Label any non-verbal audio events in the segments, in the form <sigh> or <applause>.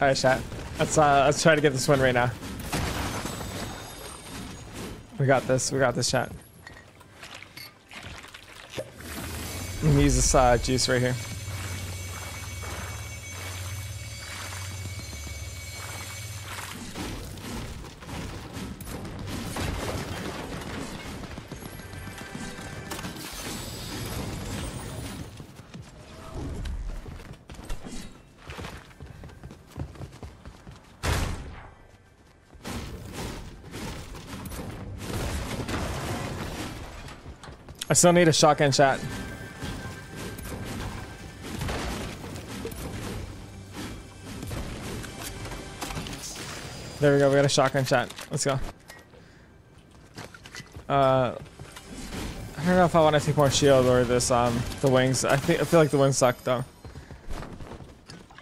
Alright, chat. Let's uh let's try to get this one right now. We got this. We got this chat. I'm gonna use this uh, juice right here. Still need a shotgun shot. There we go. We got a shotgun shot. Let's go. Uh, I don't know if I want to take more shield or this um the wings. I think I feel like the wings suck though.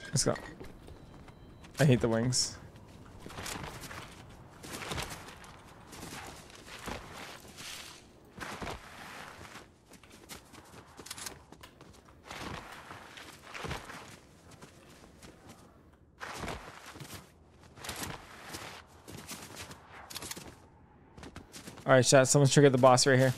Let's go. I hate the wings. All right, chat. Someone's triggered the boss right here.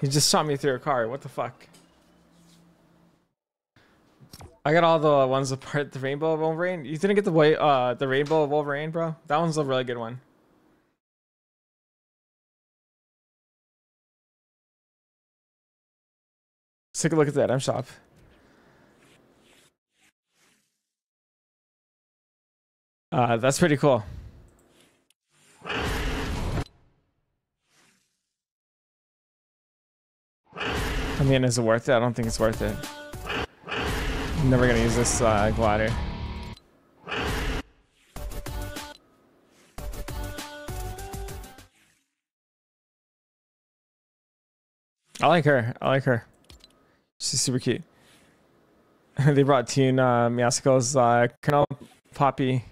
He just shot me through a car. What the fuck? I got all the ones apart the Rainbow of Wolverine. You didn't get the way uh the Rainbow of Wolverine, bro? That one's a really good one. Let's take a look at that. I'm shop. Uh, that's pretty cool. I mean, is it worth it? I don't think it's worth it. I'm never gonna use this uh, glider. I like her. I like her. She's super cute. <laughs> they brought Toon uh, Meowscles uh, Colonel Poppy.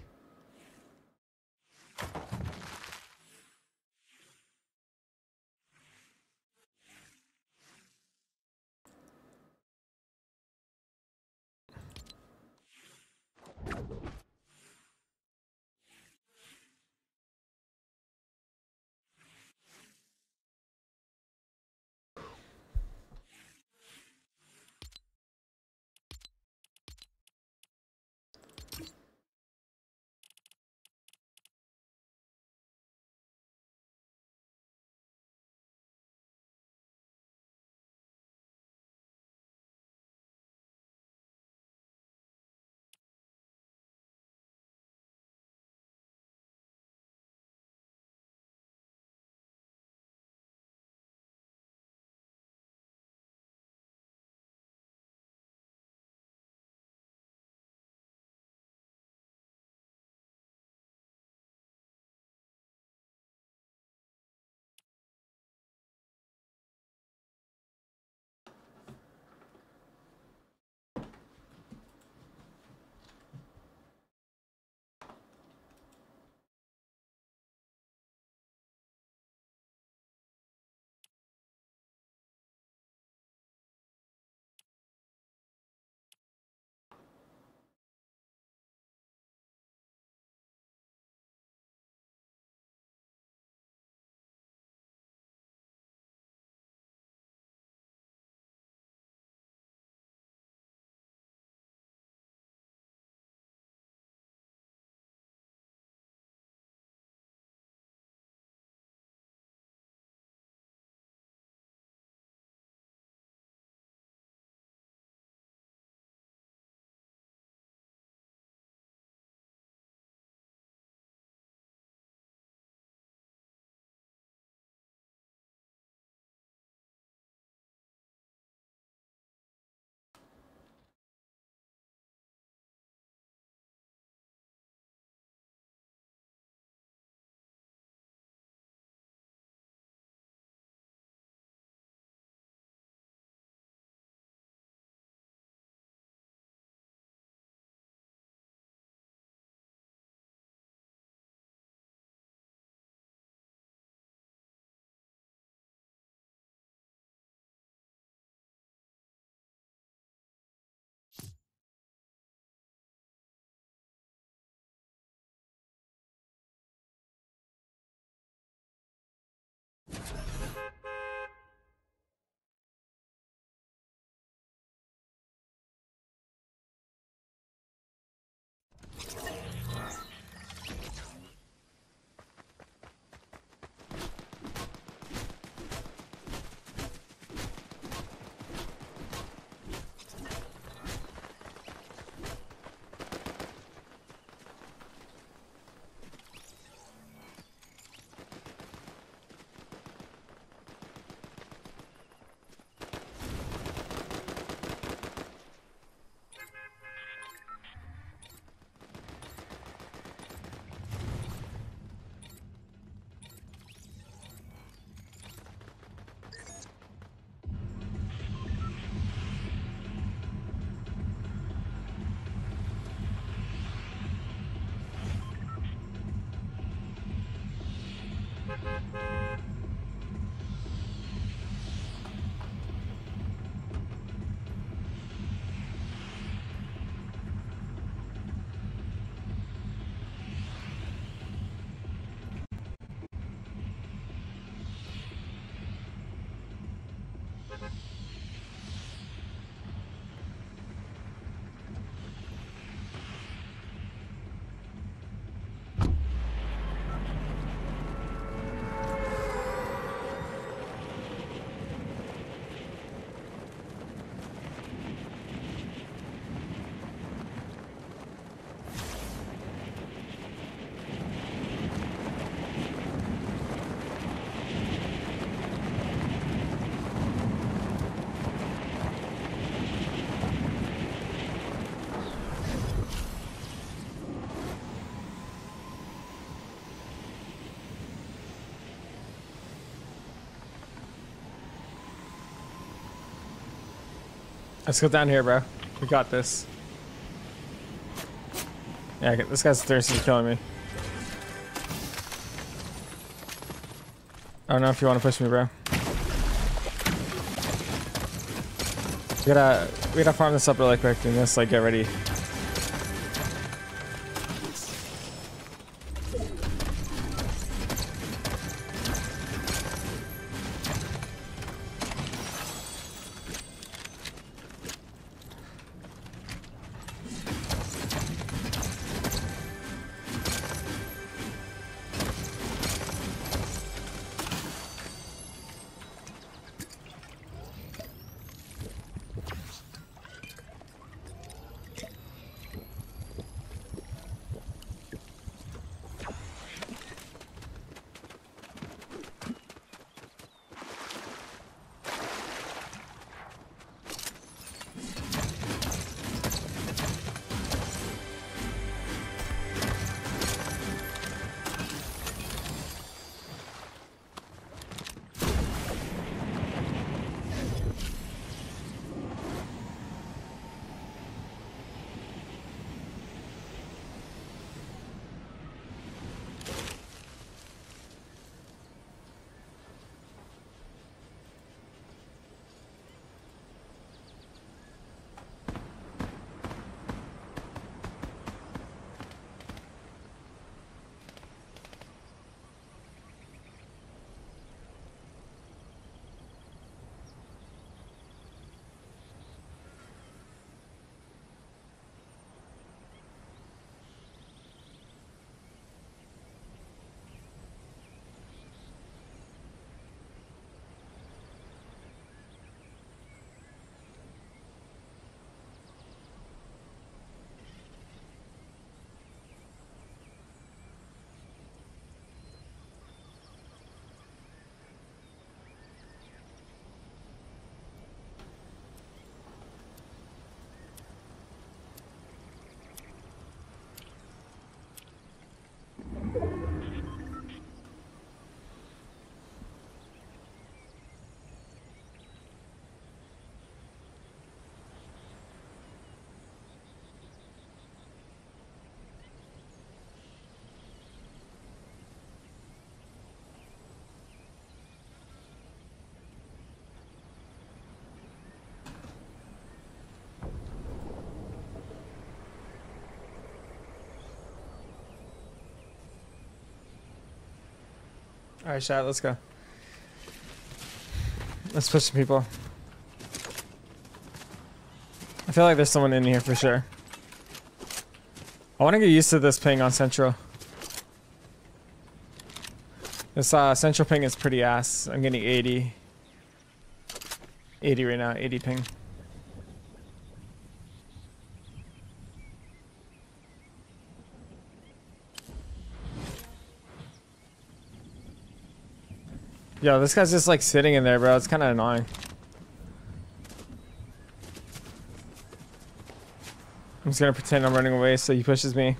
Let's go down here, bro. We got this. Yeah, this guy's thirsty, killing me. I don't know if you want to push me, bro. We gotta, we gotta farm this up really quick and just like get ready. Alright, chat, let's go. Let's push some people. I feel like there's someone in here for sure. I want to get used to this ping on Central. This uh, Central ping is pretty ass. I'm getting 80. 80 right now, 80 ping. Yo, this guy's just like sitting in there, bro. It's kind of annoying. I'm just gonna pretend I'm running away so he pushes me.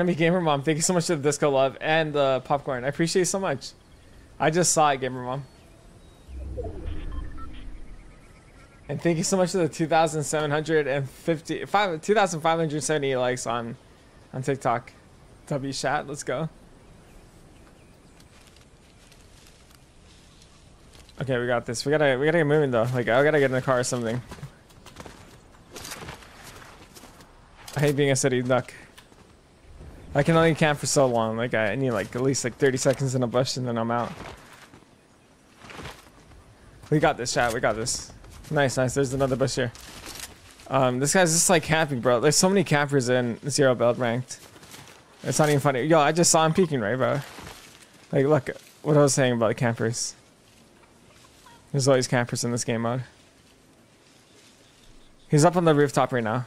To be gamer mom? Thank you so much for the disco love and the popcorn. I appreciate you so much. I just saw it, gamer mom. And thank you so much for the 2,750, 2,570 likes on, on TikTok. W chat, let's go. Okay, we got this. We gotta, we gotta get moving though. Like, I gotta get in the car or something. I hate being a city duck. I can only camp for so long. Like I need like at least like 30 seconds in a bush and then I'm out. We got this, chat. We got this. Nice, nice. There's another bush here. Um, this guy's just like camping, bro. There's so many campers in zero build ranked. It's not even funny. Yo, I just saw him peeking, right, bro? Like, look what I was saying about the campers. There's always campers in this game mode. He's up on the rooftop right now.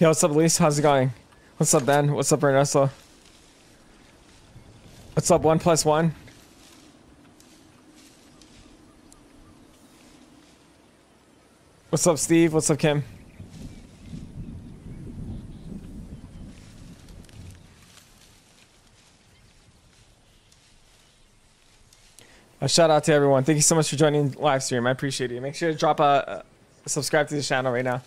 Yo, what's up, Elise? How's it going? What's up, Ben? What's up, Ernesto? What's up, one plus one? What's up, Steve? What's up, Kim? A shout out to everyone. Thank you so much for joining live stream. I appreciate it. Make sure to drop a, a subscribe to the channel right now.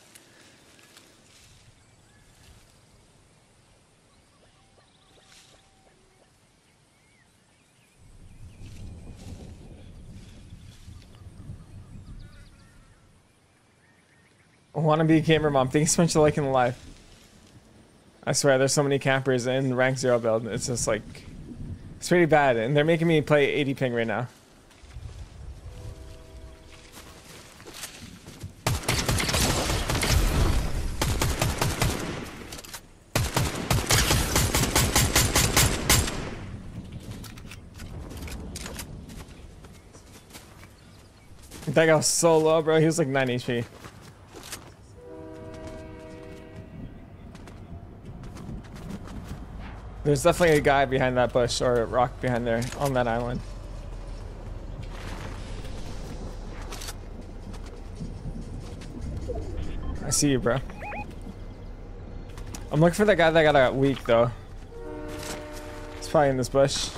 Be a gamer mom. Thanks so much for liking the live. I swear, there's so many campers in rank zero build. It's just like, it's pretty bad, and they're making me play 80 ping right now. That guy was so low, bro. He was like 9 HP. There's definitely a guy behind that bush or a rock behind there on that island. I see you, bro. I'm looking for that guy that got a weak though. It's probably in this bush.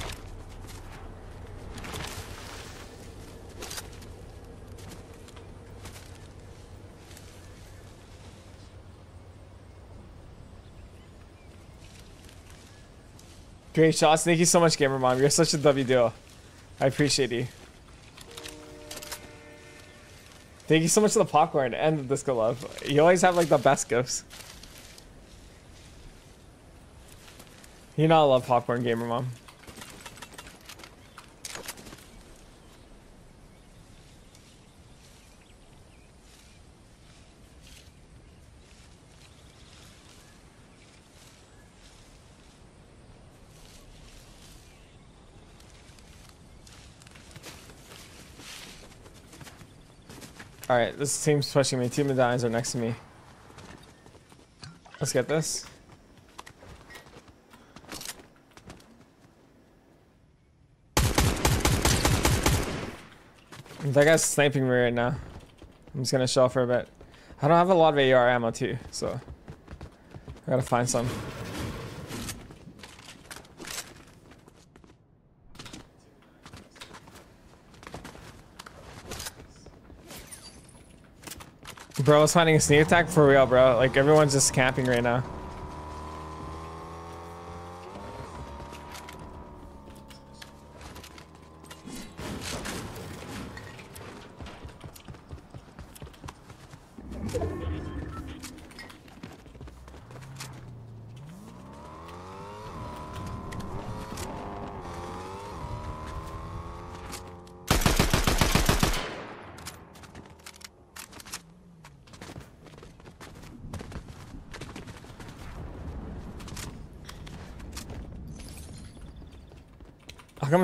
Great shots. Thank you so much, Gamer Mom. You're such a W duo. I appreciate you. Thank you so much for the popcorn and the disco love. You always have like the best gifts. You know I love popcorn, Gamer Mom. Alright, this team's pushing me. Two medallions are next to me. Let's get this. That guy's sniping me right now. I'm just gonna shell for a bit. I don't have a lot of AR ammo too, so I gotta find some. Bro, I was finding a sneak attack for real, bro. Like everyone's just camping right now.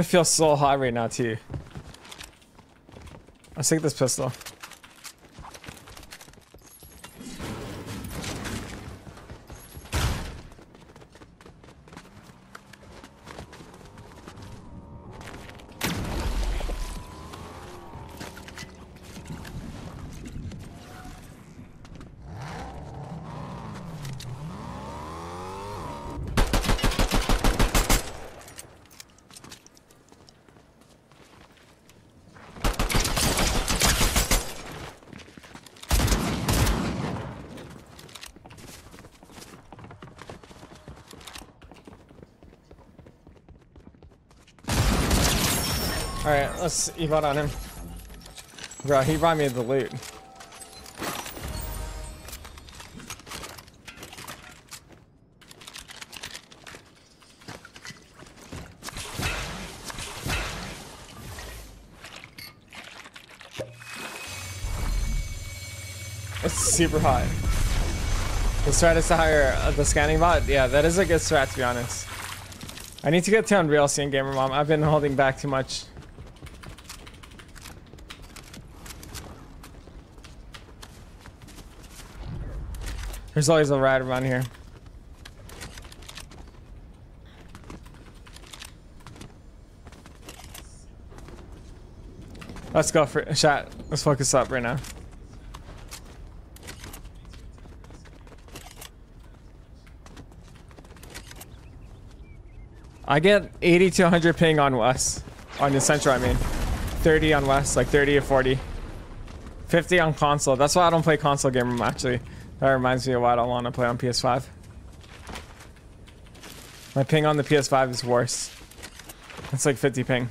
Feel so hot right now too? Let's take this pistol. Alright, let's emote on him. Bro, he brought me the loot. It's super hot. The strat is to hire uh, the scanning bot. Yeah, that is a good strat to be honest. I need to get to Unreal Scene Gamer Mom. I've been holding back too much. There's always a rat around here. Let's go for chat. Let's focus up right now. I get 80 to 100 ping on west. On the central, I mean. 30 on west, like 30 or 40. 50 on console. That's why I don't play console game actually. That reminds me of why I don't want to play on PS5. My ping on the PS5 is worse. It's like 50 ping.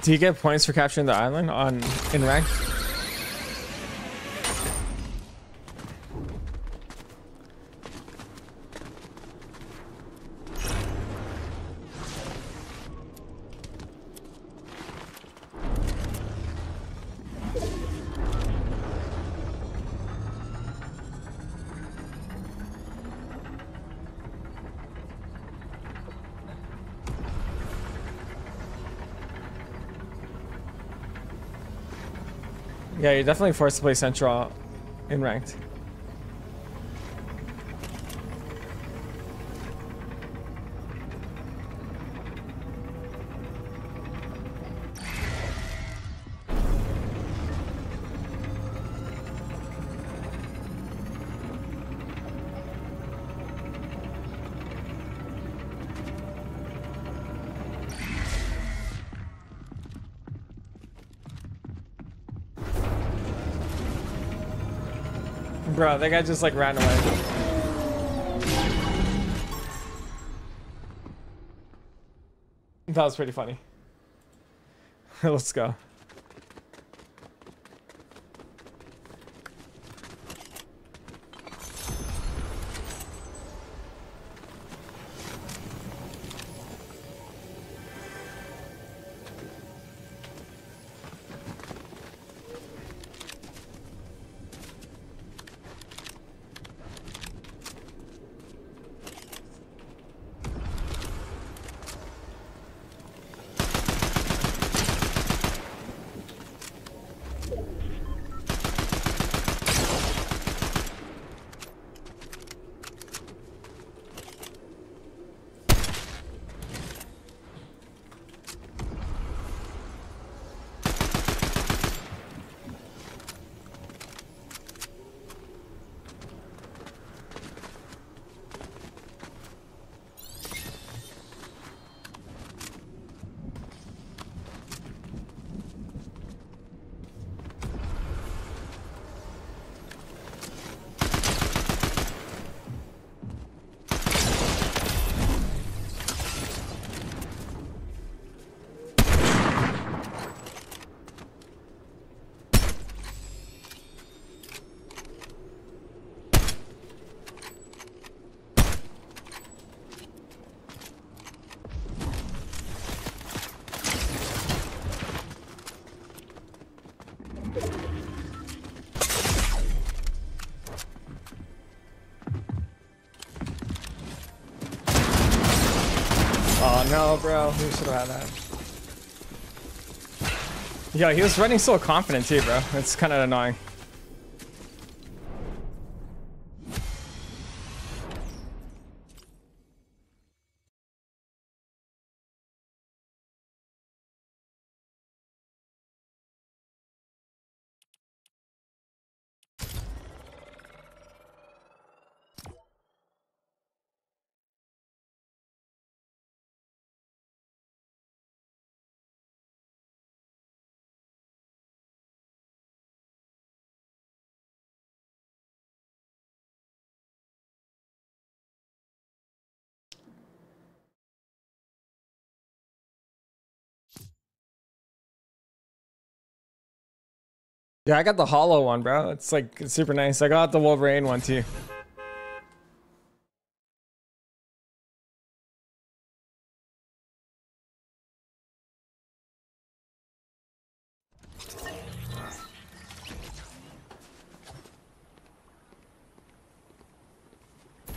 Do you get points for capturing the island on in rank? Definitely forced to play Central in ranked. Bro, that guy just like ran away. That was pretty funny. <laughs> Let's go. No, bro. We should have had that. Yo, he was running so confident too, bro. It's kind of annoying. Yeah, I got the hollow one, bro. It's like super nice. I got the Wolverine one too.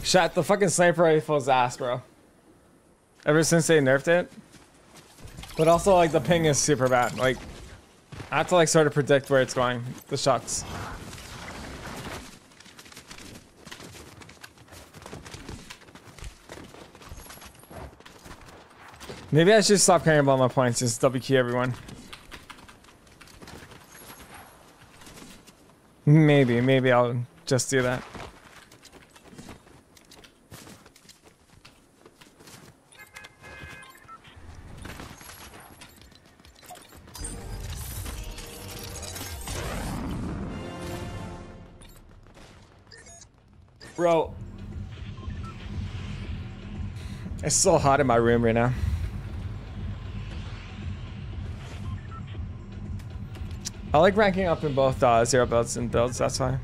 Shot the fucking sniper rifle's ass, bro. Ever since they nerfed it. But also, like, the ping is super bad. Like, I have to, like, sort of predict where it's going. The shots. Maybe I should stop caring about my points. Just double key everyone. Maybe, maybe I'll just do that. So hot in my room right now. I like ranking up in both uh, zero builds and builds, that's fine.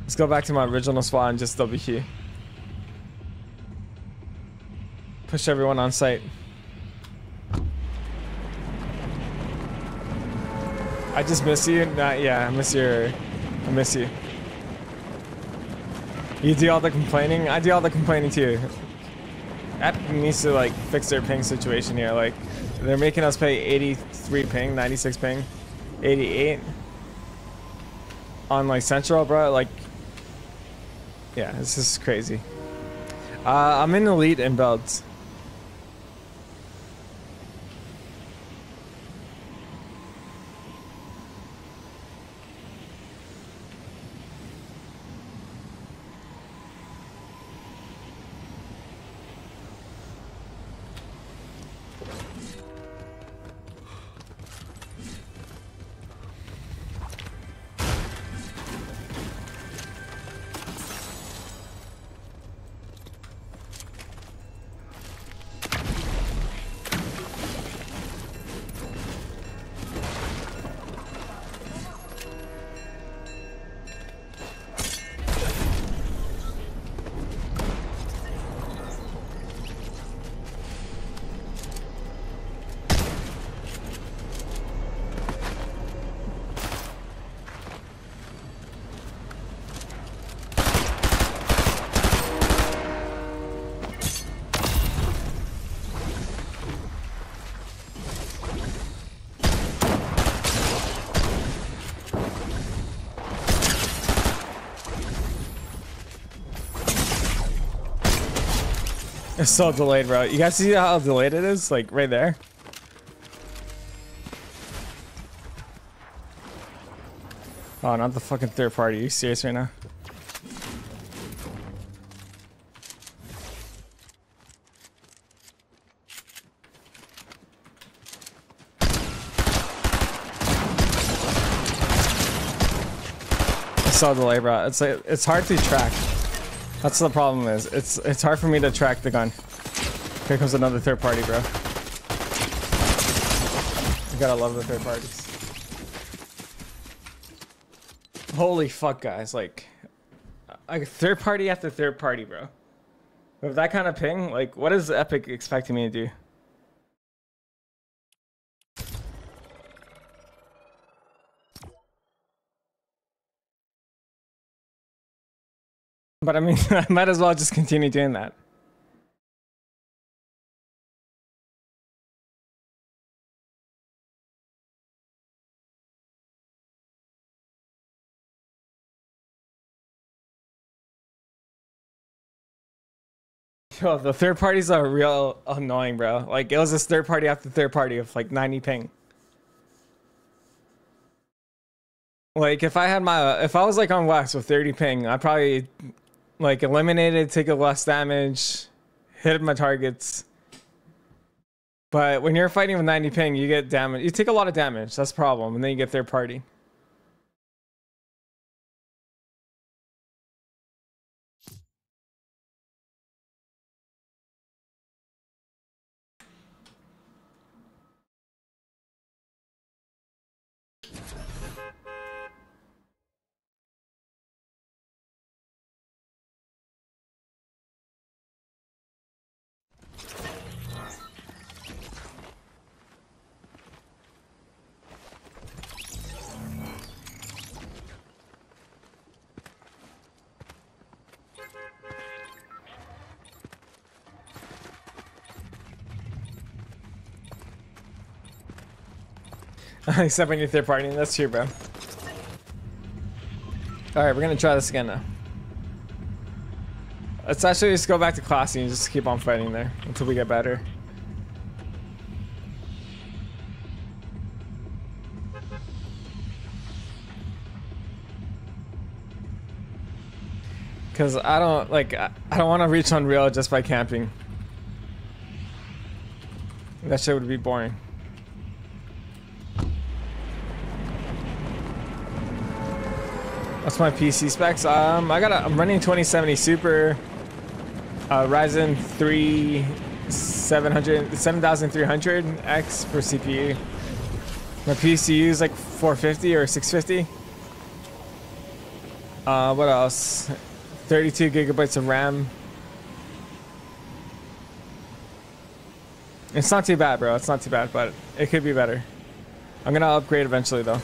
Let's go back to my original spot and just double key. Push everyone on site. I just miss you. Not yeah, I miss your I miss you. You do all the complaining. I do all the complaining too. Epic needs to like fix their ping situation here. Like they're making us pay 83 ping, 96 ping, 88 on like Central, bro. Like, yeah, this is crazy. Uh, I'm in elite in belts. So delayed, bro. You guys see how delayed it is? Like, right there. Oh, not the fucking third party. Are you serious right now? It's so delayed, bro. It's like, it's hard to track. That's the problem is. It's it's hard for me to track the gun. Here comes another third party, bro. You gotta love the third parties. Holy fuck, guys. Like, like third party after third party, bro. With that kind of ping, like, what is Epic expecting me to do? But I mean, <laughs> I might as well just continue doing that. Yo, the third parties are real annoying, bro. Like, it was this third party after third party of like 90 ping. Like, if I had my, if I was like on Wax with 30 ping, I probably like eliminated, take a less damage, hit my targets. But when you're fighting with 90 ping, you get damage. You take a lot of damage. That's the problem. And then you get third party. Except when you're third party. That's true, bro. Alright, we're gonna try this again now. Let's actually just go back to classy and just keep on fighting there until we get better. Cause I don't like I I don't want to reach Unreal just by camping. That shit would be boring. That's my PC specs. Um, I got a, I'm running 2070 Super, uh, Ryzen 3 700 7300X for CPU. My PSU is like 450 or 650. Uh, what else? 32 gigabytes of RAM. It's not too bad, bro. It's not too bad, but it could be better. I'm gonna upgrade eventually, though.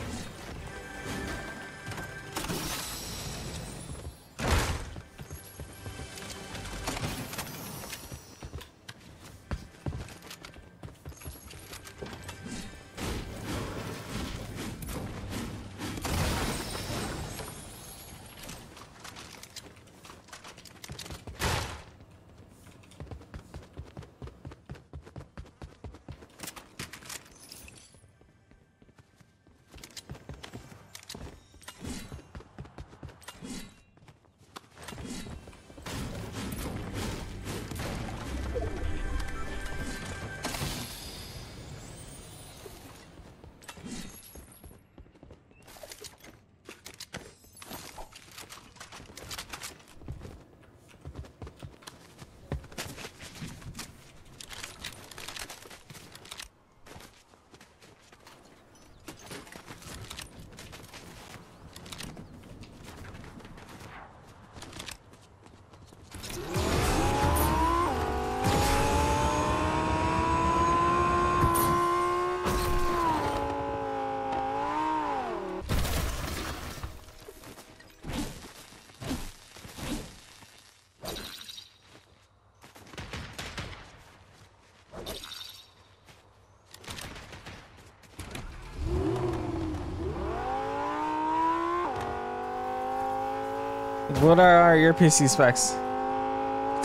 What are your PC specs?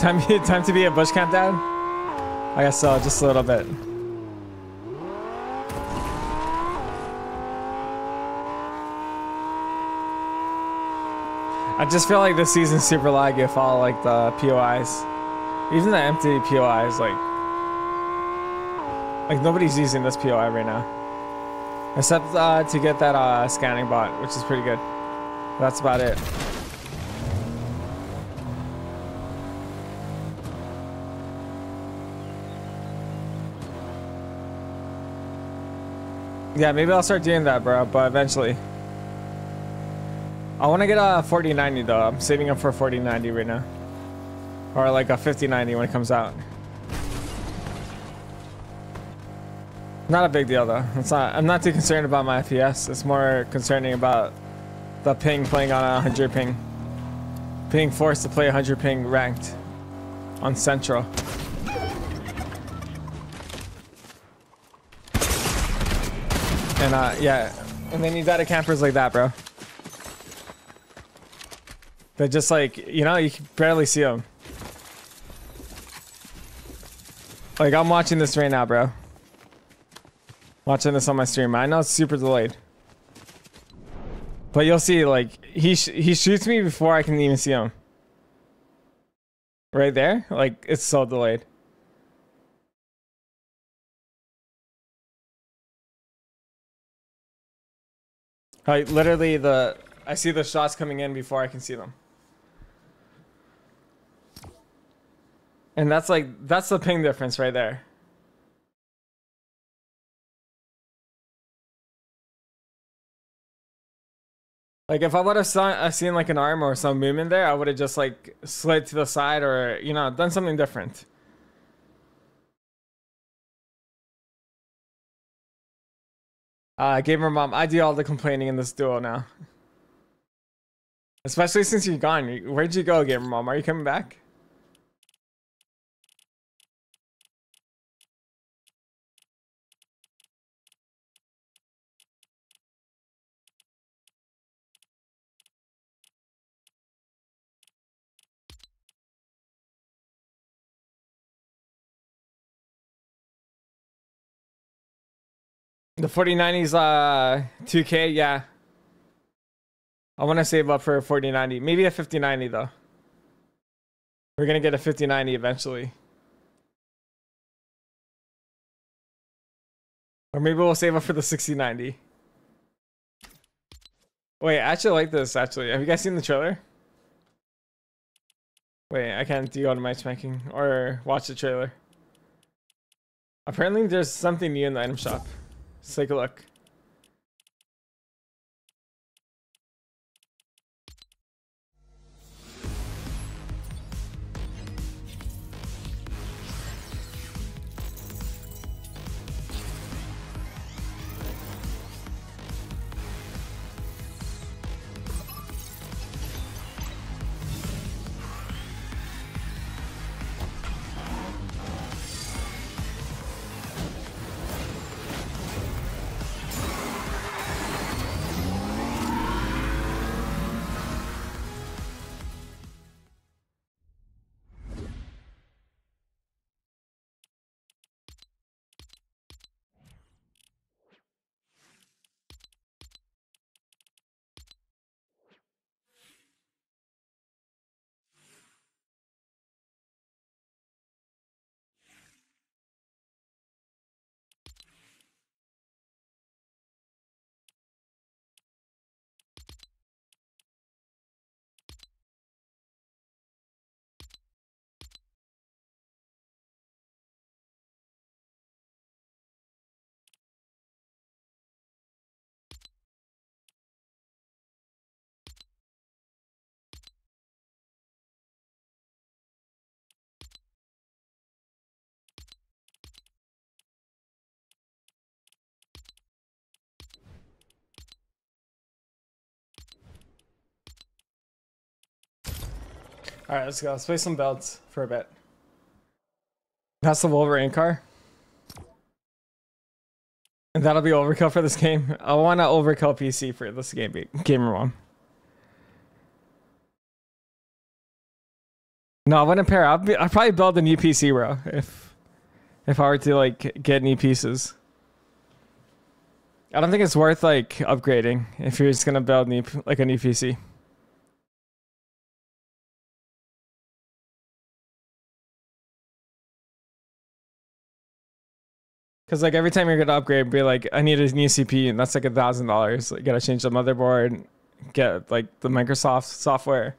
Time, <laughs> time to be a bush camp dad? I guess so, just a little bit. I just feel like this season's super laggy if all like the POIs. Even the empty POIs, like like nobody's using this POI right now. Except uh, to get that uh, scanning bot, which is pretty good. That's about it. Yeah, maybe I'll start doing that, bro, but eventually. I want to get a 4090 though. I'm saving up for a 4090 right now. Or like a 5090 when it comes out. Not a big deal though. It's not. I'm not too concerned about my FPS. It's more concerning about the ping playing on a 100 ping. Being forced to play 100 ping ranked on Central. And uh, yeah, and then you got a campers like that, bro. They're just like, you know, you can barely see them. Like, I'm watching this right now, bro. Watching this on my stream. I know it's super delayed. But you'll see, like, he sh he shoots me before I can even see him. Right there? Like, it's so delayed. Like, literally, the I see the shots coming in before I can see them. And that's like, that's the ping difference right there. Like if I would have saw, uh, seen like an arm or some movement there, I would have just like slid to the side or, you know, done something different. Uh, gamer mom, I do all the complaining in this duo now. Especially since you're gone. Where'd you go, gamer mom? Are you coming back? The 4090's uh 2K, yeah. I want to save up for a 4090. Maybe a 5090 though. We're gonna get a 5090 eventually. Or maybe we'll save up for the 6090. Wait, I actually like this actually. Have you guys seen the trailer? Wait, I can't do go to matchmaking or watch the trailer. Apparently there's something new in the item shop. Let's take a look. All right, let's go. Let's play some belts for a bit. That's the Wolverine car. And that'll be overkill for this game. I want to overkill PC for this game. Gamer one. No, I wouldn't pair. I'd, be, I'd probably build a new PC, bro. If if I were to like get new pieces. I don't think it's worth like upgrading if you're just gonna build new like a new PC. Because like every time you're gonna upgrade, be like, I need a new CPU, and that's like a thousand dollars. You gotta change the motherboard, get like the Microsoft software,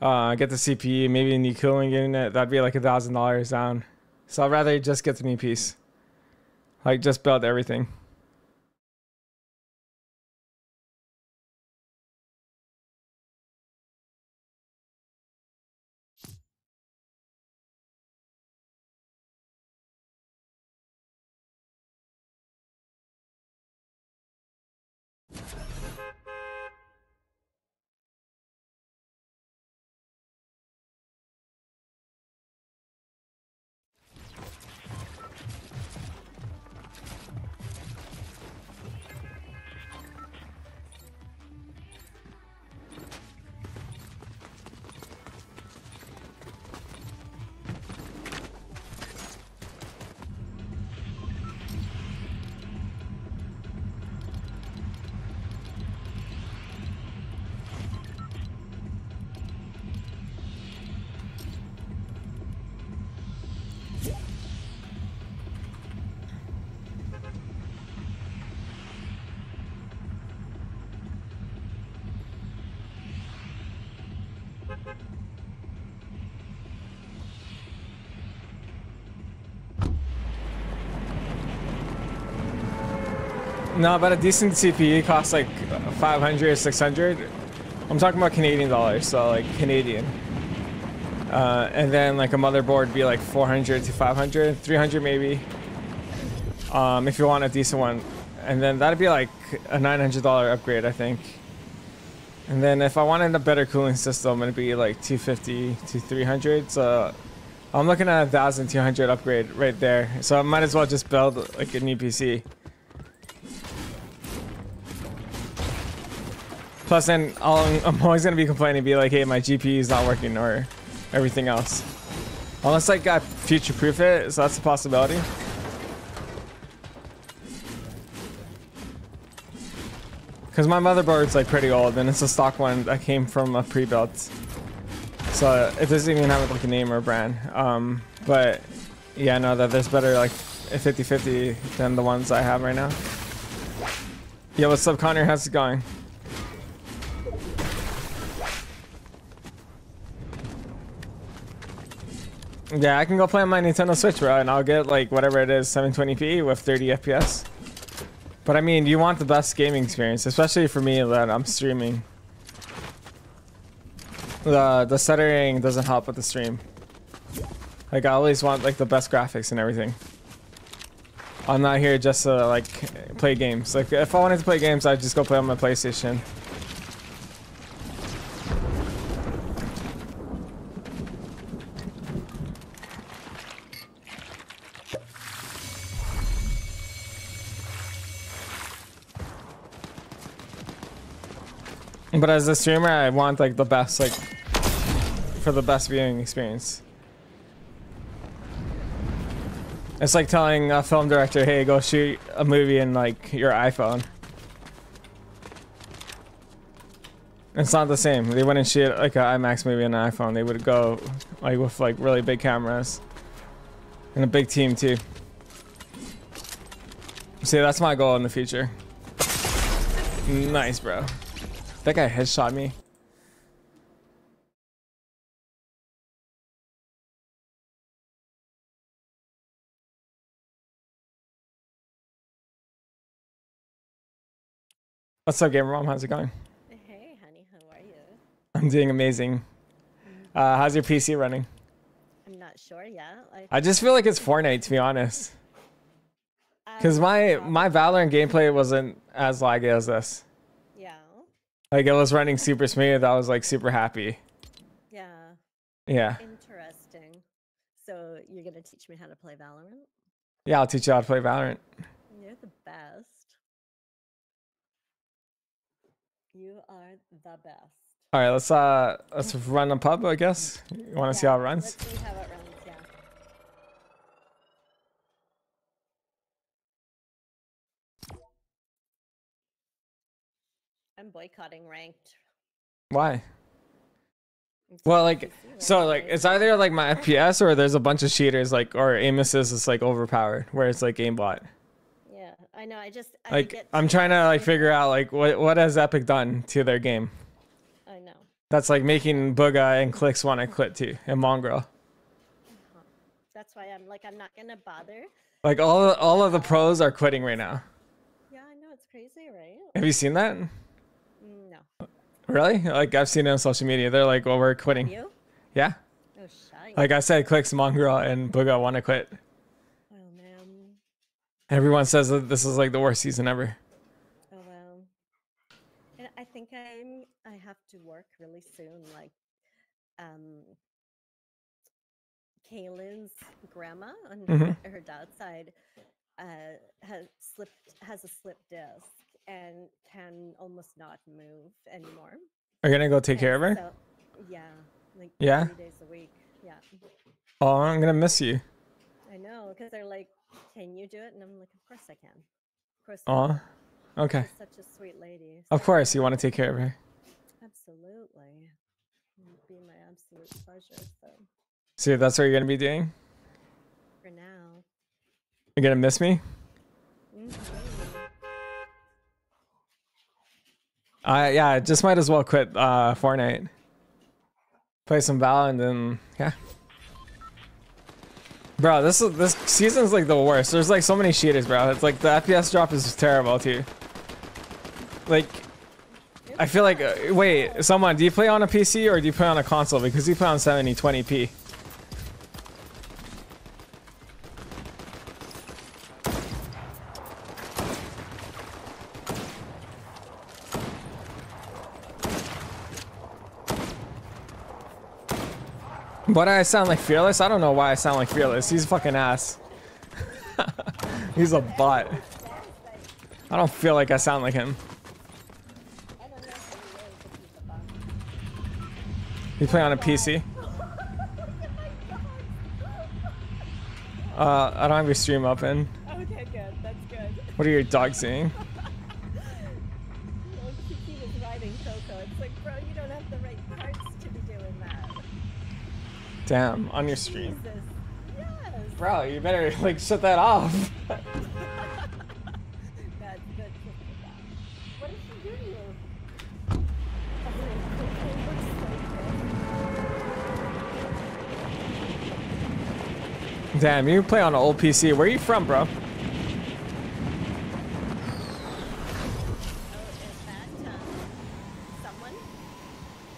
uh, get the CPU, maybe a new cooling unit. That'd be like a thousand dollars down. So I'd rather just get the new piece, like just build everything. No, but a decent CPU costs like 500 or 600. I'm talking about Canadian dollars, so like Canadian. Uh, and then like a motherboard be like 400 to 500, 300 maybe. Um, if you want a decent one. And then that'd be like a $900 upgrade, I think. And then if I wanted a better cooling system, it'd be like 250 to 300. So I'm looking at a 1200 upgrade right there. So I might as well just build like a new Plus, then i am always gonna be complaining, be like, "Hey, my GPU is not working," or everything else. Unless I future-proof it, so that's a possibility. Because my motherboard's like pretty old and it's a stock one that came from a pre-built. So it doesn't even have like a name or a brand. Um, but yeah, no, that there's better like 50-50 than the ones I have right now. Yeah, what's up, Connor? How's it going? Yeah, I can go play on my Nintendo Switch, bro, and I'll get like whatever it is, 720p with 30 FPS. But I mean, you want the best gaming experience, especially for me that I'm streaming. The the stuttering doesn't help with the stream. Like I always want like the best graphics and everything. I'm not here just to like play games. Like if I wanted to play games, I'd just go play on my PlayStation. But as a streamer, I want like the best, like for the best viewing experience. It's like telling a film director, "Hey, go shoot a movie in like your iPhone." It's not the same. They wouldn't shoot like an IMAX movie on an iPhone. They would go like with like really big cameras and a big team too. See, that's my goal in the future. Nice, bro. That guy headshot me. What's up, Gamer Mom? How's it going? Hey, honey, how are you? I'm doing amazing. Uh, how's your PC running? I'm not sure yet. Like, I just feel like it's Fortnite, to be honest. Because my my Valorant gameplay wasn't as laggy as this. Like it was running super smooth. I was like super happy. yeah, Yeah, interesting. So you're gonna teach me how to play Valorant? yeah. I'll teach you how to play Valorant. You're the best. You are the best. All right, let's uh let's run a pub. I guess. You want to see how it Yeah, see how it runs. Yeah. I'm boycotting ranked. Why? Well, like, so like it's either like my FPS or there's a bunch of cheaters like or aim assist is like overpowered where it's like aimbot. Yeah, I know. I just I Like get I'm trying to like figure out like what what has Epic done to their game. I know. That's like making Bugha and Clix want to quit too and Mongraal. Uh-huh. That's why I'm like I'm not gonna bother. Like all all of the uh-huh. pros are quitting right now. Yeah, I know it's crazy, right? Have you seen that? Really? Like I've seen it on social media. They're like, well, we're quitting. You? Yeah. Oh, shy. Like I said, Clix, Mongraal, and Bugha want to quit. oh man. Everyone says that this is like the worst season ever. Oh well. And I think I'm. I have to work really soon. Like, um, Kaylin's grandma on Mhm. her dad's side uh, has slipped has a slip disc and can almost not move anymore. Are you gonna go take care of her? So- yeah, like Yeah? three days a week. Yeah, Oh, I'm gonna miss you. I know because they're like, "Can you do it?" And I'm like, "Of course I can." Of course. Oh, okay. She's such a sweet lady. Of course, you want to take care of her. Absolutely. It would be my absolute pleasure. So See, that's what you're gonna be doing. for now. You're gonna miss me. Mhm. I yeah, just might as well quit uh, Fortnite. Play some Val and then yeah. Bro, this is this season's like the worst. There's like so many cheaters, bro. It's like the FPS drop is terrible too. Like, I feel like uh, wait, someone, do you play on a PC or do you play on a console? Because you play on 7020p. Why do I sound like fearless? I don't know why I sound like fearless. He's a fucking ass. <laughs> He's a bot. I don't feel like I sound like him. I don't know if he is, if he's a. You play on a PC? Uh, I don't have your stream open. Okay, good. That's good. What are your dogs saying? Damn, on your stream. Bro, you better <laughs> like shut that off. Damn, you play on an old PC. Where are you from, bro?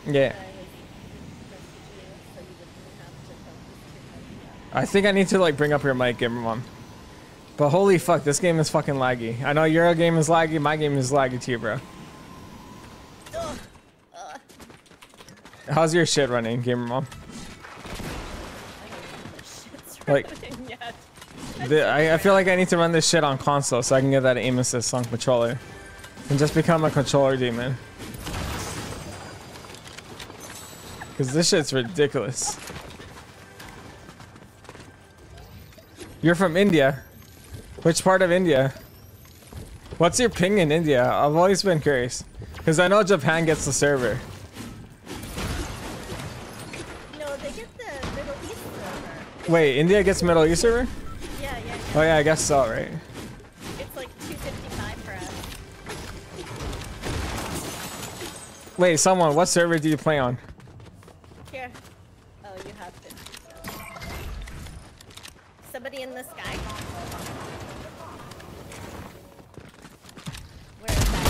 Yeah. that I was messaging you so you wouldn't have to focus too much I think I need to like bring up your mic, Gamer Mom. But holy fuck, this game is fucking laggy. I know your game is laggy, my game is laggy too, bro. How's your shit running, Gamer Mom? Like- I, I feel like I need to run this shit on console so I can get that aim assist on controller. And just become a controller demon. Cause this shit's ridiculous. You're from India. Which part of India? What's your ping in India? I've always been curious. Cause I know Japan gets the server. No, they get the Middle East server. Wait, India gets Middle East server? Yeah, yeah, yeah. Oh yeah, I guess so, right? It's like 255 for us. Wait, someone, what server do you play on? Here. Oh, you have 50. Somebody in the sky. Where is that?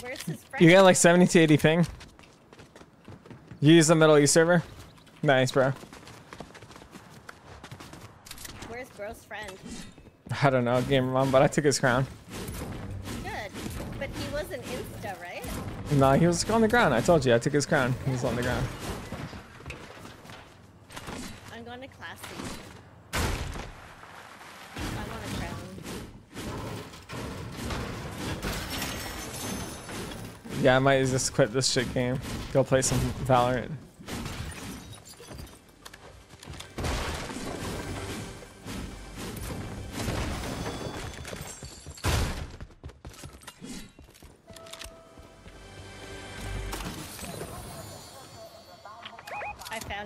Where's his friend? You got like 70 to 80 ping? You use the Middle East server? Nice, bro. Where's bro's friend? I don't know, Gamer Mom, but I took his crown. Nah, he was on the ground. I told you, I took his crown. He was on the ground. I'm going to classy. I want a crown. Yeah, I might just quit this shit game. Go play some Valorant.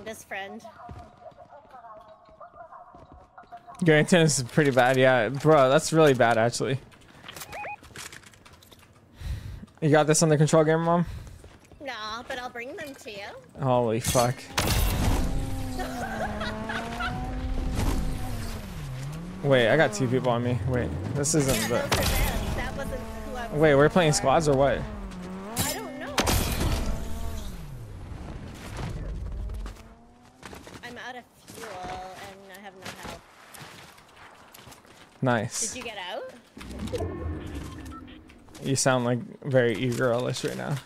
His friend. Your antenna is pretty bad, yeah. Bro, that's really bad, actually. You got this on the control, game, Mom? Nah, but I'll bring them to you. Holy fuck. <laughs> Wait, I got two people on me. Wait, this isn't Yeah, the... those are them. That wasn't who I was Wait, we're playing squads or what? I don't know. I'm out of fuel and I have no health. Nice. Did you get out? You sound like very eager-ish right now.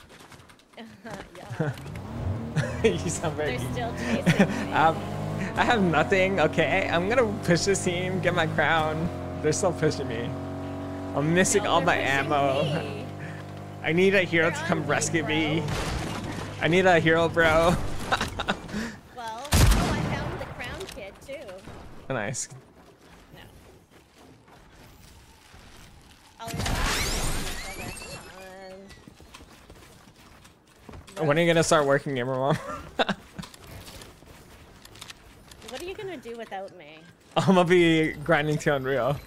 <laughs> <laughs> you sound very. They're still chasing <laughs> I have nothing. Okay, I'm gonna push this team, get my crown. They're still pushing me. I'm missing No, all my ammo. me. I need a hero They're to come rescue me. I need a hero, bro. Well, oh, I found the crown kid too. nice. When are you gonna start working, Gamer Mom? What are you gonna do without me? I'm gonna be grinding to Unreal.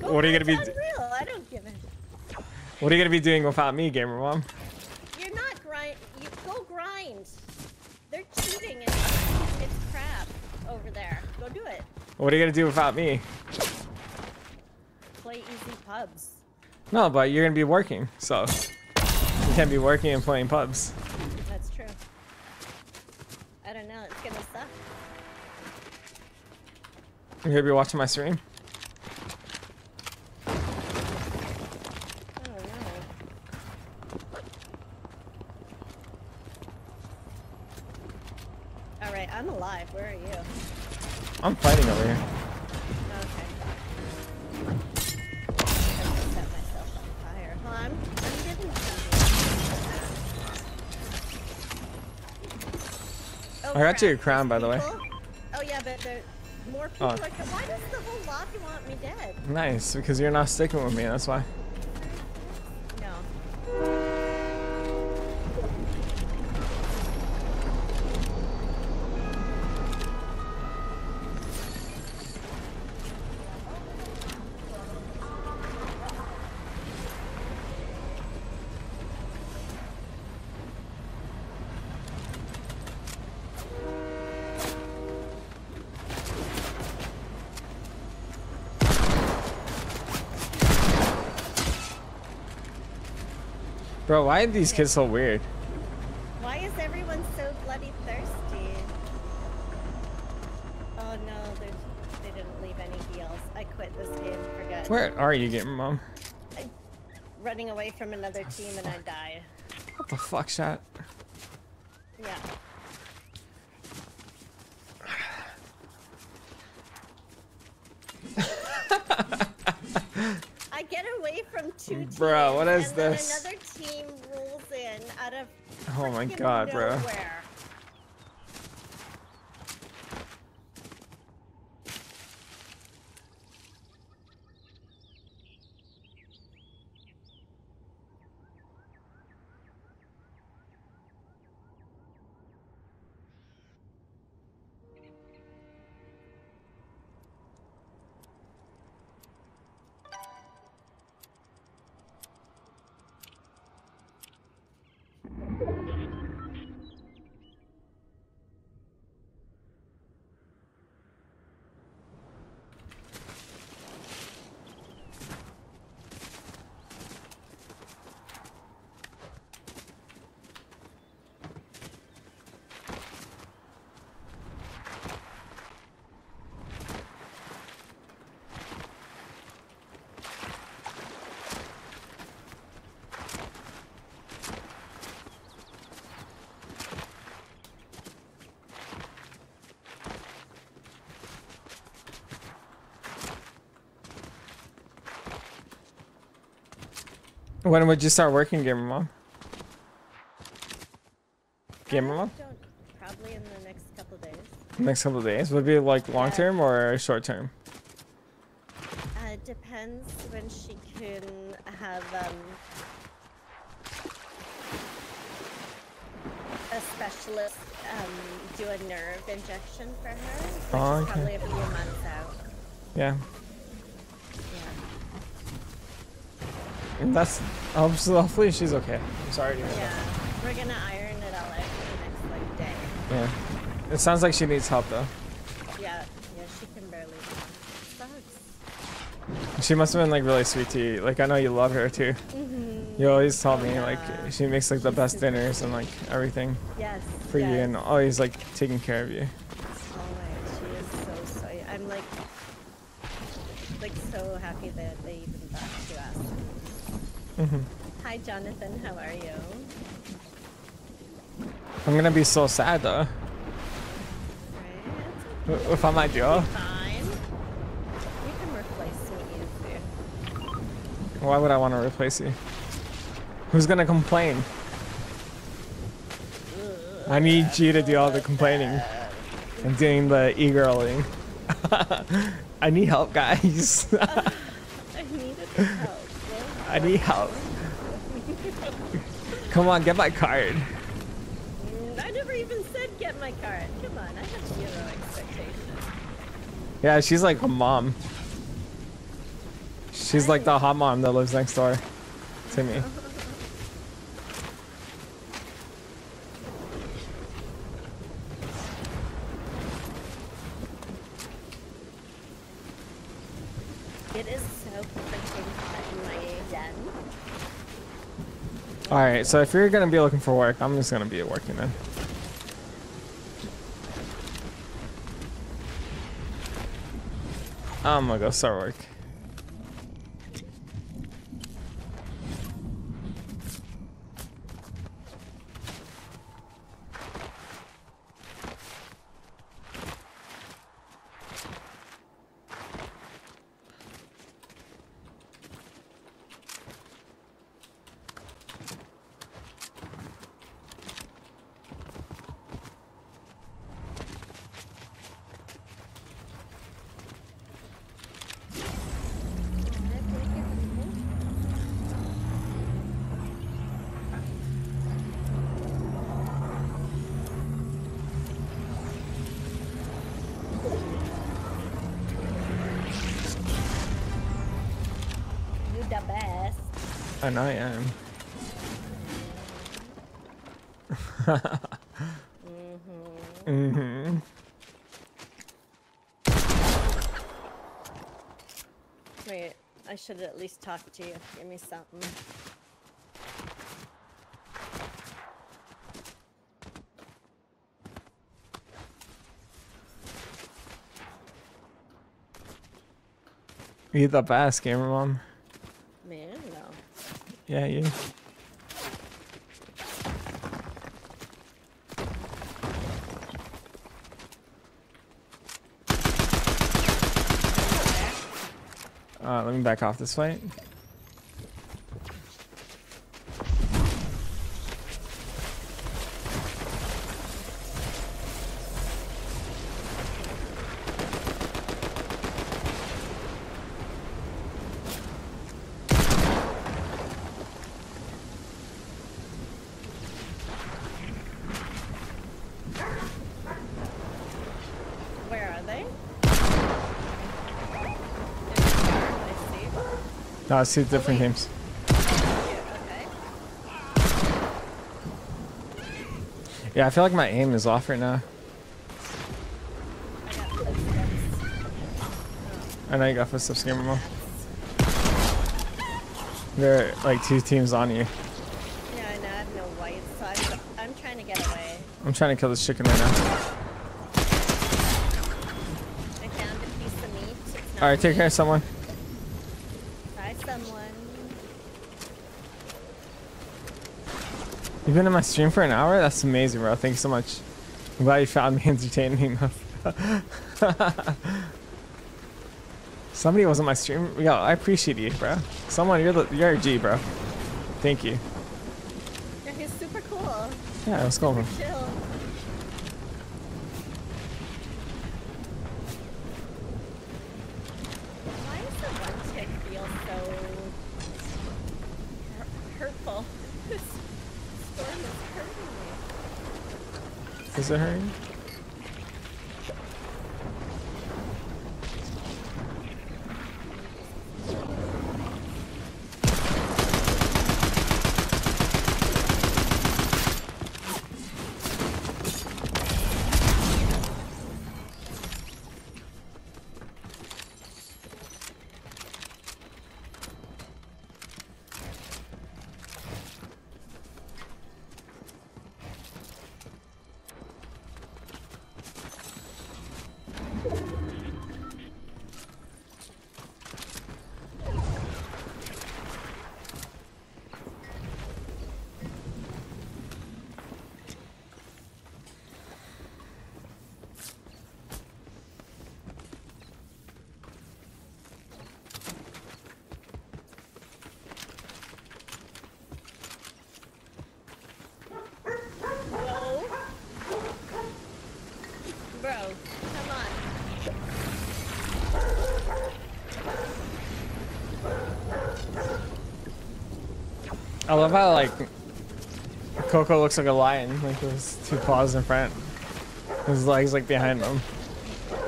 Go What are you gonna be Unreal. I don't give a. What are you gonna be doing without me, Gamer Mom? You're not grind. You go grind. They're cheating and it's crap over there. Go do it. What are you gonna do without me? Play easy pubs. No, but you're gonna be working, so can't be working and playing pubs. That's true. I don't know. It's gonna suck. You're gonna be watching my stream. Oh, I don't know. All right, I'm alive. Where are you? I'm fighting I got you a crown, by the way. Oh yeah, but More people Oh. are. Why does the whole lobby want me dead? Nice, because you're not sticking with me, that's why. Why are these kids so weird? Why is everyone so bloody thirsty? Oh no, they didn't leave any heals. I quit this game. Forget. Where are you, getting, mom? Running away from another team and I die. What the fuck, shot? Yeah. <laughs> I get away from two teams. Bro, what is this? Oh my god, bro. nowhere. When would you start working, gamer mom? Gamer mom? Probably in the next couple days. Next couple of days. Would it be like long Yeah. term or short term? Uh, it depends when she can have um, a specialist um, do a nerve injection for her, which Oh, okay. probably a few months out. Yeah. <laughs> That's so hopefully she's okay. I'm sorry to hear that. Yeah. We're gonna iron it all out in the next like day. Yeah. It sounds like she needs help though. Yeah. Yeah. She can barely. Sucks. She must have been like really sweet to you. Like I know you love her too. Mm-hmm. You always tell me Yeah. like she makes like the best dinners and like everything Yes. for you and always like taking care of you. Always. She is so sweet. I'm like, like so happy that they even thought to ask. hmm Hi, Jonathan. How are you? I'm gonna be so sad though. Right. w- If I'm at you, Fine. You can replace me why would I want to replace you? Who's gonna complain? I need you to do all the complaining and doing the e-girling. <laughs> I need help, guys. <laughs> <laughs> I needed help. I need help. Come on, get my card. Mm, I never even said get my card. Come on, I have zero expectations. Yeah, she's like a mom. She's like the hot mom that lives next door to me. <laughs> It is so freaking hot in my den. Alright, so if you're gonna be looking for work, I'm just gonna be working then. I'm gonna go start work. I know I am. <laughs> mm-hmm. Wait, I should at least talk to you. Give me something. You're the best, gamer mom. Yeah, you. Uh, let me back off this fight. Where are they? I No, it's two different teams. Yeah, I feel like my aim is off right now. I got. I know you got footsteps, gamer mom. There are like two teams on you. Yeah, I know. I have no white, so I'm, I'm trying to get away. I'm trying to kill this chicken right now. I found a piece of meat. All right, take care of someone. Try someone. You've been in my stream for an hour? That's amazing, bro. Thank you so much. I'm glad you found me <laughs> entertaining enough. <laughs> Somebody was on my stream. Yo, I appreciate you, bro. Someone, you're the, you're a G, bro. Thank you. Yeah, he's super cool. Yeah, let's go. Super chill. Why does the one chick feel so hur- hurtful? This storm is hurting me. Is it hurting? Whoa. Bro, come on. I love how like Coco looks like a lion, like with two paws in front, his legs like behind him.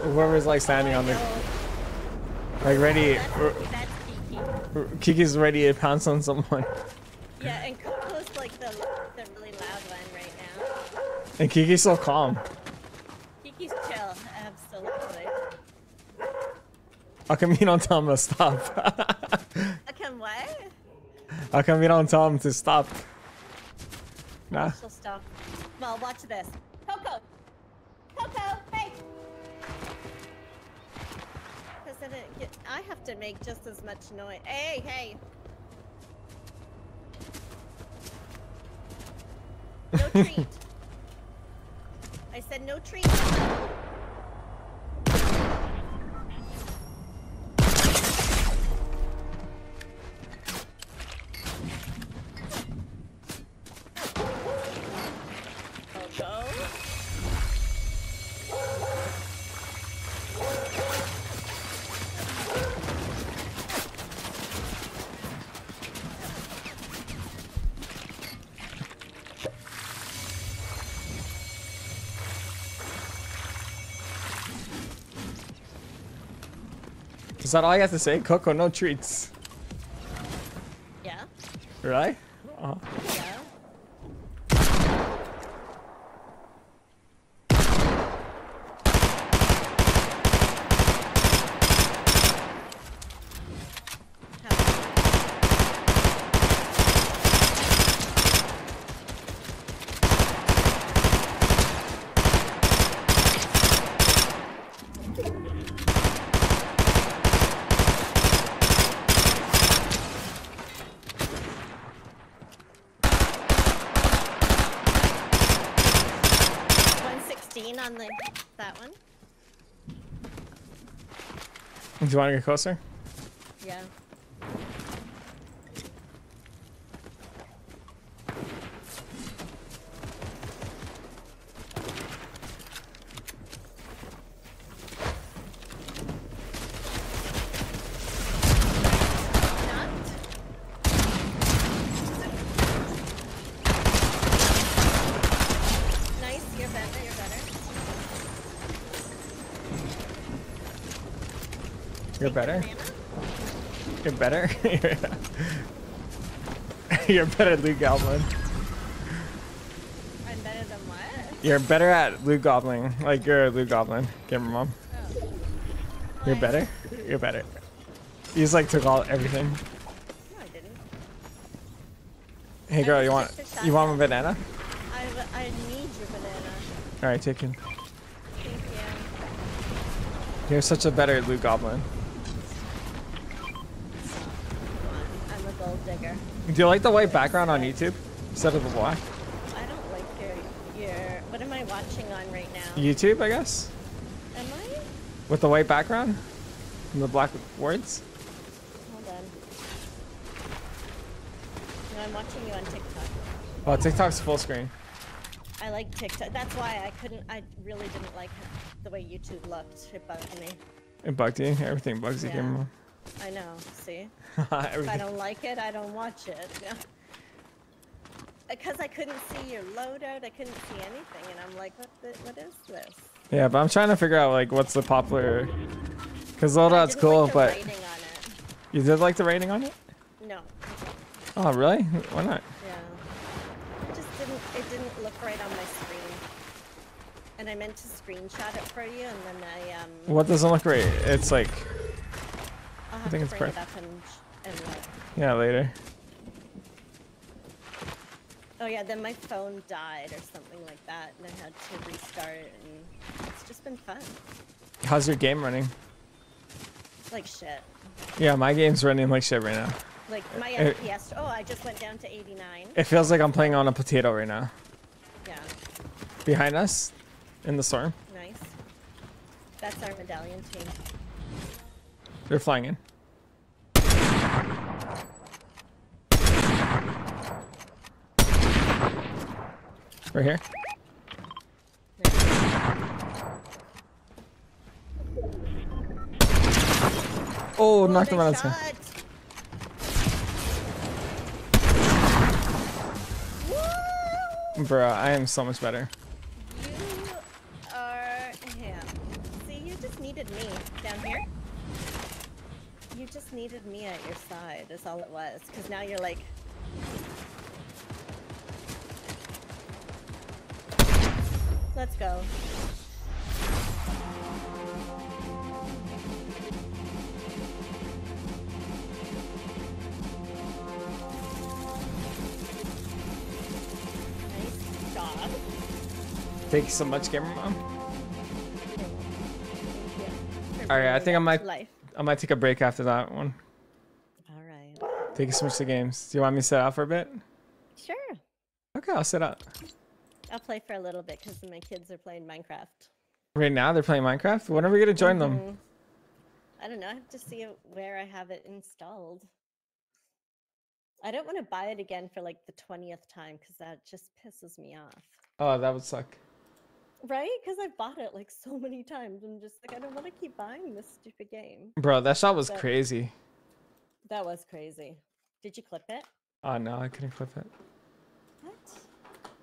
Whoever's like standing on the, like ready. that's, that's Kiki. Kiki's ready to pounce on someone, Yeah, and Coco's like the, the really loud one right now. and Kiki's so calm. Kiki's chill, absolutely. How come you don't tell him to stop? <laughs> How come you don't tell him to stop? Nah. She'll stop. Well, watch this. Coco! Coco, hey! Because then get, I have to make just as much noise. Hey, hey! No <laughs> treat. I said no treat. Is that all you have to say? Coco, no treats. Yeah. Right? You want to get closer? Yeah. Knocked. Nice, you're better, you're better. You're Take the better. You're better. <laughs> You're better at Loot Goblin. I'm better than what? You're better at Loot Goblin. Like you're a Loot Goblin. Gamer mom. Oh. You're better. You're better. You just like took all everything. No, I didn't. Hey girl, you want you want a banana? I need your banana. All right, take it. Thank you. You're such a better Loot Goblin. I'm a gold digger. Do you like the white background on YouTube instead of the black? I don't like your your. What am I watching on right now? YouTube, I guess, Am I? with the white background and the black words. Hold on. No, I'm watching you on TikTok. Oh, TikTok's full screen. I like TikTok. That's why I couldn't. I really didn't like the way YouTube looked. It bugged me. It bugged you. Everything bugs you, Yeah. Gamer mom. I know. See, <laughs> if I don't like it, I don't watch it. <laughs> Because I couldn't see your loadout, I couldn't see anything, and I'm like, what? The, what is this? Yeah, but I'm trying to figure out like what's the popular. Cause I loadout's cool, like the but on it. you did like the rating on it. No. Oh, really? Why not? Yeah. It just didn't it didn't look right on my screen. And I meant to screenshot it for you and then I um What doesn't look right? It's like, I'll think it's it perfect. and and yeah, later. Oh yeah, then my phone died or something like that and I had to restart it and it's just been fun. How's your game running? Like shit. Yeah, my game's running like shit right now. Like my Uh, FPS oh I just went down to 89. It feels like I'm playing on a potato right now. Yeah. Behind us, in the storm, Nice. That's our medallion team. they're flying in. Right here. Oh, oh knocked him out of sky. Bruh, I am so much better. You are him. See, you just needed me down here. You just needed me at your side, is all it was. Because now you're like. Let's go. Nice job. Thank you so much, Gamer Mom. Thank you for All right, I think I might- Life. I might take a break after that one. All right. Take a switch to games. Do you want me to sit out for a bit? Sure. Okay, I'll sit out. I'll play for a little bit because my kids are playing Minecraft. Right now, they're playing Minecraft. When are we gonna join them? Mhm. I don't know. I have to see where I have it installed. I don't want to buy it again for like the 20th time because that just pisses me off. Oh, that would suck. Right? Because I've bought it like so many times. I'm just like, I don't want to keep buying this stupid game. Bro, that shot was But- crazy. That was crazy. Did you clip it? Oh no, I couldn't clip it. What?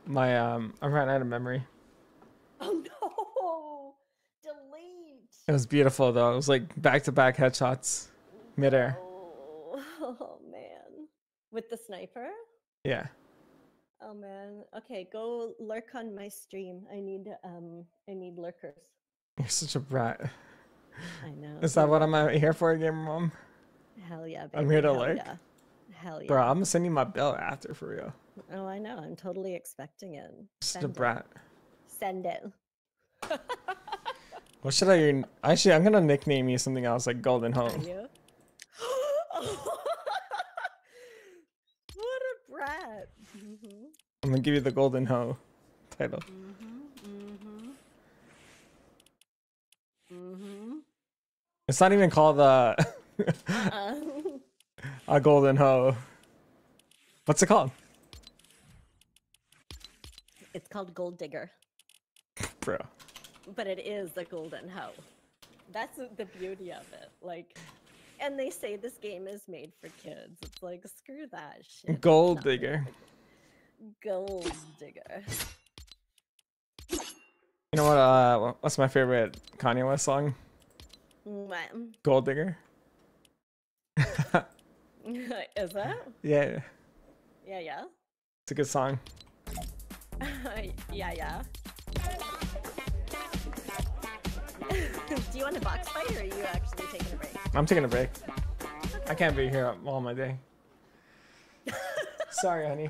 My um, I ran out of memory. Oh no! Delete! It was beautiful though. It was like back to back headshots, midair. Oh, <laughs> oh man. With the sniper? Yeah. Oh man. Okay, go lurk on my stream. I need um I need lurkers. <laughs> You're such a brat. I know. Is that what I'm uh, here for, gamer mom? Hell yeah, baby. I'm here to Hell lurk? Yeah. Hell yeah. Bro, I'm gonna send you my bill after for real. Oh, I know. I'm totally expecting it. Such a Send it. brat. Send it. What should I actually? I'm gonna nickname you something else like Golden Home. <laughs> what a brat. Hmm I'm gonna give you the Golden Hoe <laughs> title. hmm hmm It's not even called uh, Uh, <laughs> a Golden Hoe. What's it called, it's called Gold Digger, bro? but it is the Golden Hoe. That's the beauty of it. Like, and they say this game is made for kids. It's like screw that shit. Gold digger. Gold Digger. You know what? Uh, what's my favorite Kanye West song? What? Gold Digger. <laughs> <laughs> is that? Yeah, Yeah, yeah. it's a good song. <laughs> yeah, yeah. Do you want a box fight or are you actually taking a break? I'm taking a break. I can't be here all my day. Sorry, honey.